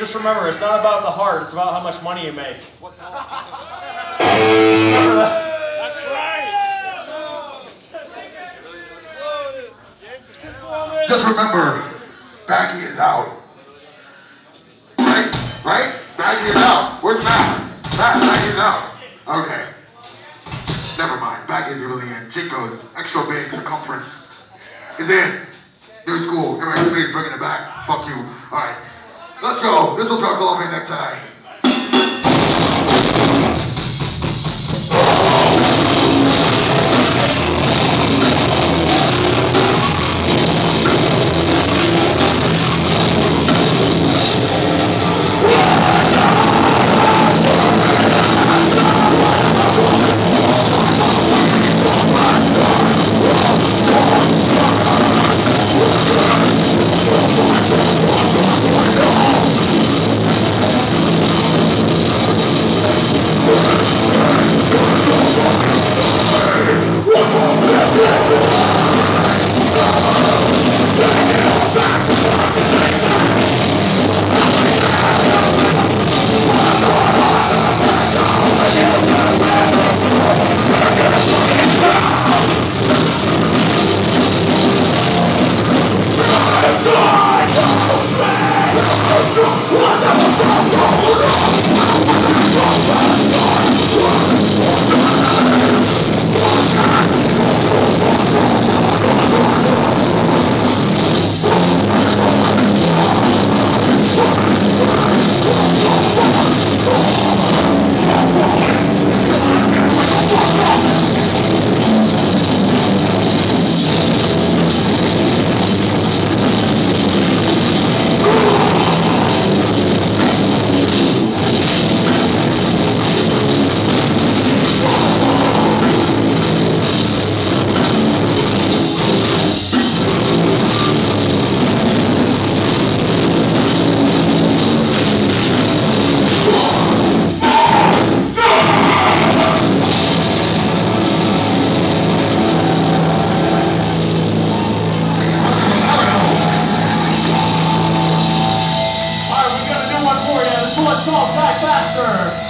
just remember, it's not about the heart, it's about how much money you make. What's that. That's right. Just remember, Baggy is out. Right? Right? Baggy is out. Where's Matt? Matt, Baggy is out. Okay. Never mind. Baggy's really in. Chico's extra big circumference is in. New school. Everybody's bringing it back. Fuck you. Alright. Let's go. This will talk my necktie. Oh. so let's go back faster.